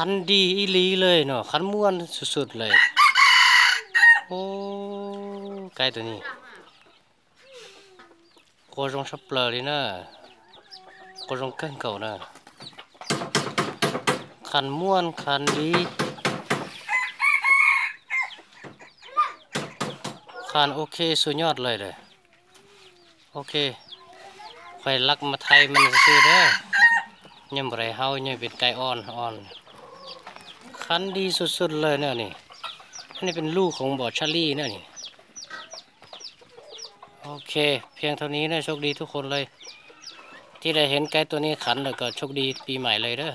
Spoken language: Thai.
คันดีอีลีเลยเนาะคันม่วนสุดๆเลย โอ้ไก่ตัวนี้โคจงชับเปลอเลยนะโคจงเกินเก่านะคันม่วนคันดีคันโอเคสุดยอดเลยเลยโอเคไฟลักมาไทยมันซื้อเด้อยังบ่ไรเฮายังเป็นไก่อ่อนอ่อน คันดีสุดๆเลยเนี่ยนี่อันนี้เป็นลูกของบอดชาลี่เนี่ยนี่ โอเค เพียงเท่านี้นะโชคดีทุกคนเลย ที่ได้เห็นไก่ตัวนี้ขันแล้วก็โชคดีปีใหม่เลยเด้อ